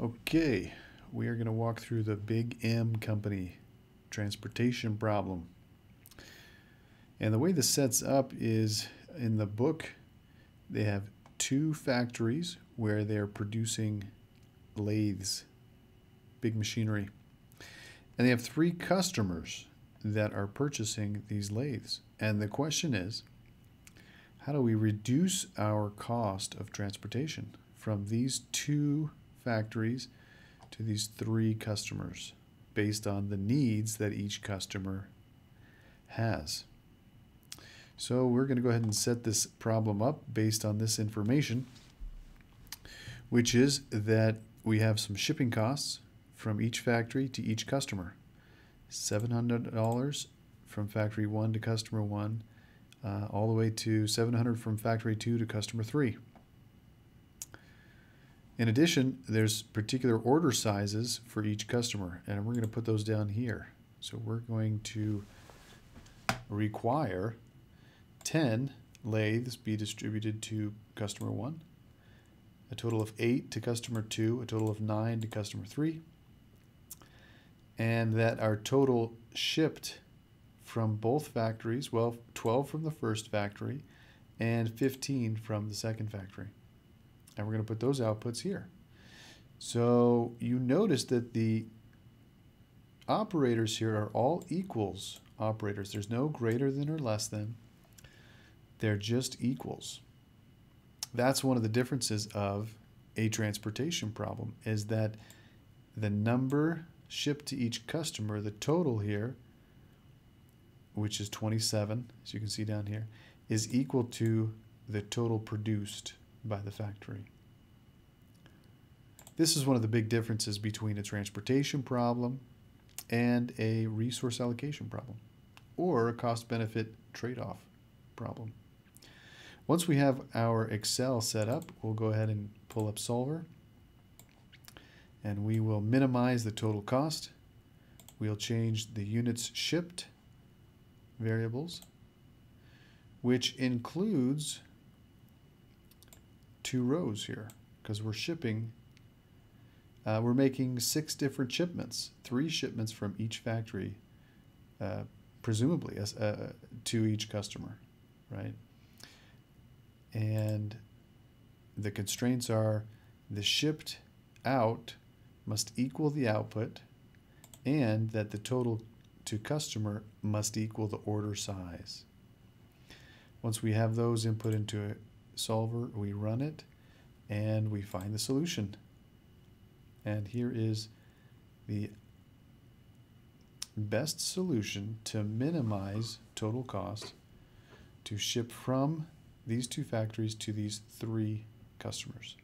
Okay, we are going to walk through the Big M Company transportation problem. And the way this sets up is in the book, they have two factories where they're producing lathes, big machinery. And they have three customers that are purchasing these lathes. And the question is, how do we reduce our cost of transportation from these two factories to these three customers based on the needs that each customer has. So we're going to go ahead and set this problem up based on this information, which is that we have some shipping costs from each factory to each customer. $700 from factory 1 to customer 1, uh, all the way to 700 from factory 2 to customer 3. In addition, there's particular order sizes for each customer, and we're going to put those down here. So we're going to require 10 lathes be distributed to customer 1, a total of 8 to customer 2, a total of 9 to customer 3, and that our total shipped from both factories, well, 12 from the first factory and 15 from the second factory. And we're going to put those outputs here. So you notice that the operators here are all equals operators. There's no greater than or less than. They're just equals. That's one of the differences of a transportation problem is that the number shipped to each customer, the total here, which is 27, as you can see down here, is equal to the total produced by the factory. This is one of the big differences between a transportation problem and a resource allocation problem or a cost benefit trade-off problem. Once we have our Excel set up, we'll go ahead and pull up Solver and we will minimize the total cost. We'll change the units shipped variables, which includes two rows here because we're shipping, uh, we're making six different shipments, three shipments from each factory, uh, presumably uh, to each customer, right? And the constraints are the shipped out must equal the output and that the total to customer must equal the order size. Once we have those input into solver, we run it, and we find the solution. And here is the best solution to minimize total cost to ship from these two factories to these three customers.